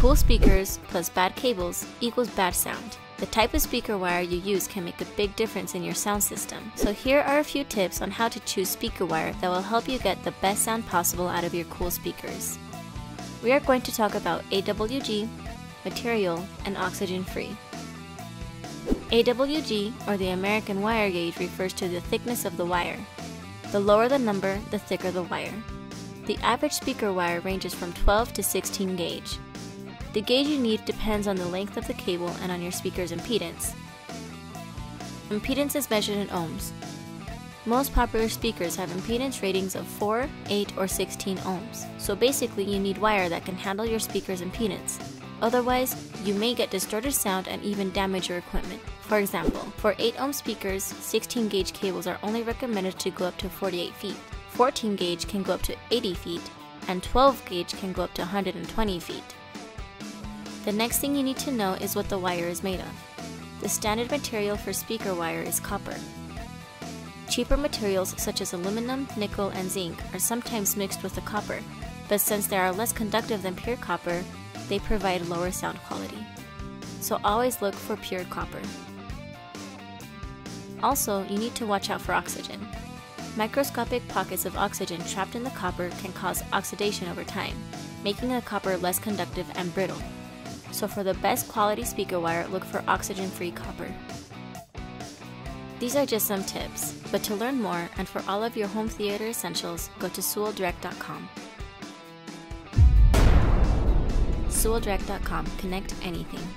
Cool speakers plus bad cables equals bad sound. The type of speaker wire you use can make a big difference in your sound system. So here are a few tips on how to choose speaker wire that will help you get the best sound possible out of your cool speakers. We are going to talk about AWG, material, and oxygen free. AWG, or the American wire gauge, refers to the thickness of the wire. The lower the number, the thicker the wire. The average speaker wire ranges from 12 to 16 gauge. The gauge you need depends on the length of the cable and on your speaker's impedance. Impedance is measured in ohms. Most popular speakers have impedance ratings of 4, 8, or 16 ohms, so basically you need wire that can handle your speaker's impedance. Otherwise, you may get distorted sound and even damage your equipment. For example, for 8 ohm speakers, 16 gauge cables are only recommended to go up to 48 feet. 14 gauge can go up to 80 feet, and 12 gauge can go up to 120 feet. The next thing you need to know is what the wire is made of. The standard material for speaker wire is copper. Cheaper materials such as aluminum, nickel, and zinc are sometimes mixed with the copper, but since they are less conductive than pure copper, they provide lower sound quality. So always look for pure copper. Also, you need to watch out for oxygen. Microscopic pockets of oxygen trapped in the copper can cause oxidation over time, making the copper less conductive and brittle so for the best quality speaker wire, look for oxygen-free copper. These are just some tips, but to learn more and for all of your home theater essentials, go to sewelldirect.com. Sewelldirect.com, connect anything.